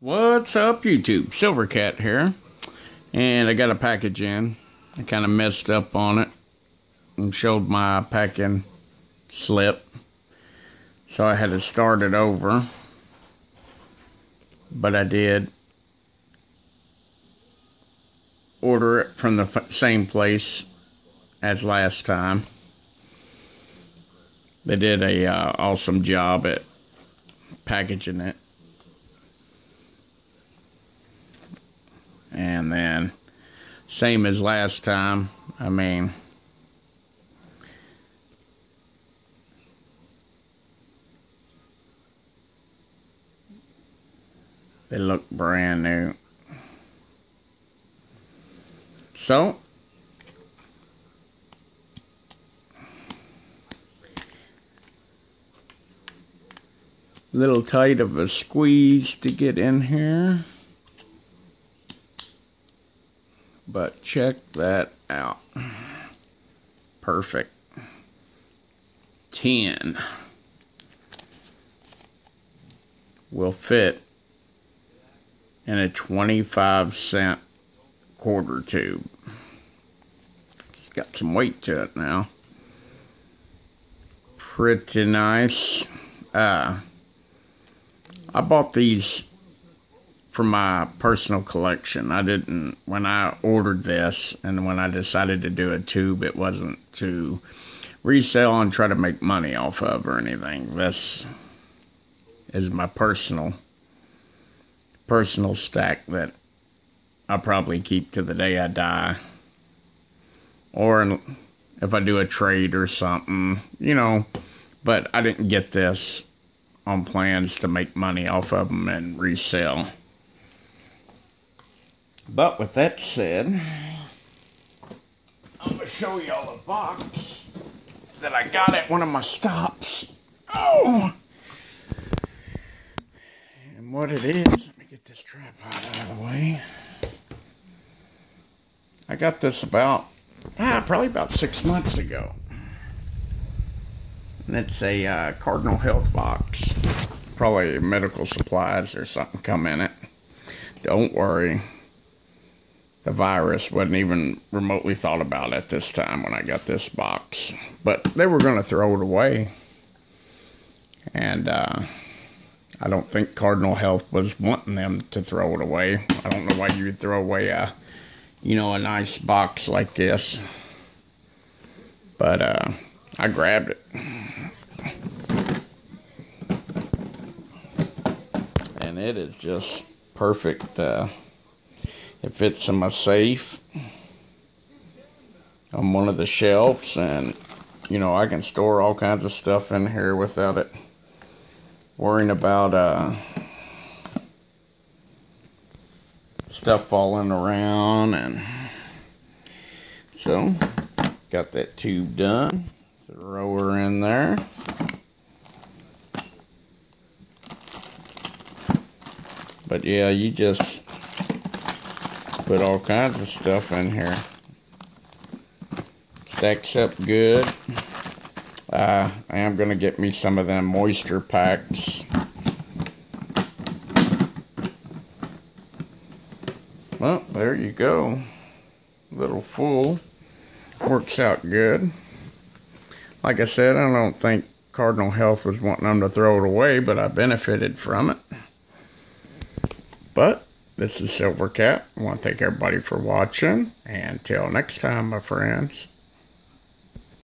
What's up, YouTube? Silvercat here. And I got a package in. I kind of messed up on it and showed my packing slip. So I had to start it over. But I did order it from the same place as last time. They did a uh, awesome job at packaging it. And then, same as last time. I mean, they look brand new. So, little tight of a squeeze to get in here. But check that out. Perfect. 10 will fit in a 25 cent quarter tube. It's got some weight to it now. Pretty nice. Uh, I bought these for my personal collection. I didn't, when I ordered this and when I decided to do a tube, it wasn't to resell and try to make money off of or anything. This is my personal, personal stack that I'll probably keep to the day I die. Or if I do a trade or something, you know. But I didn't get this on plans to make money off of them and resell. But with that said, I'm going to show y'all a box that I got at one of my stops. Oh! And what it is, let me get this tripod out of the way. I got this about, ah, probably about six months ago. And it's a uh, Cardinal Health box. Probably medical supplies or something come in it. Don't worry the virus wasn't even remotely thought about at this time when I got this box. But they were going to throw it away. And uh, I don't think Cardinal Health was wanting them to throw it away. I don't know why you would throw away a, you know, a nice box like this. But uh, I grabbed it. And it is just perfect. Uh, it fits in my safe on one of the shelves and you know I can store all kinds of stuff in here without it worrying about uh, stuff falling around and so got that tube done throw her in there. But yeah you just Put all kinds of stuff in here. Stacks up good. Uh, I am going to get me some of them moisture packs. Well, there you go. Little full. Works out good. Like I said, I don't think Cardinal Health was wanting them to throw it away, but I benefited from it. But this is Silvercat. I want to thank everybody for watching. And until next time, my friends.